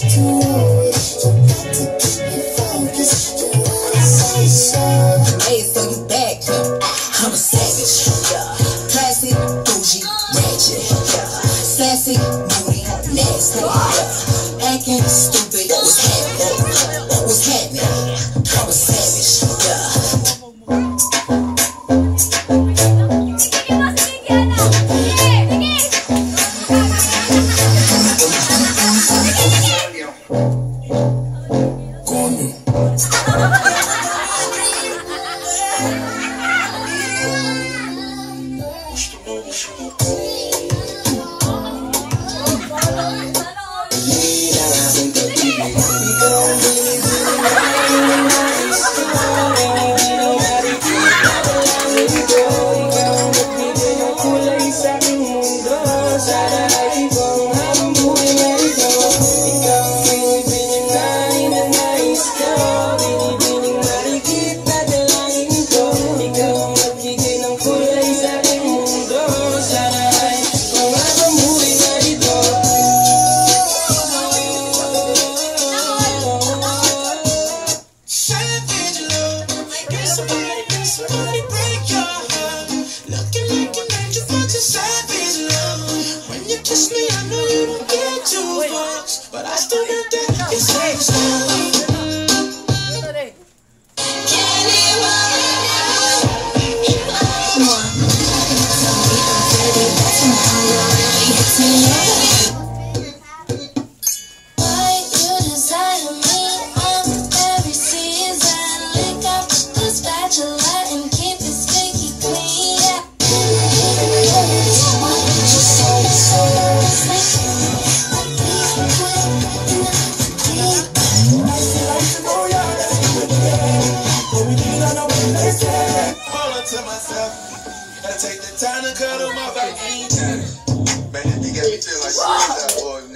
You. got to Savage somebody, break your heart? Looking like an angel, but you're savage love. When you kiss me, I know you don't get two fucks, but I still get that. It's to myself. Gotta take the time to cuddle my back. Man, you got me feel like shit.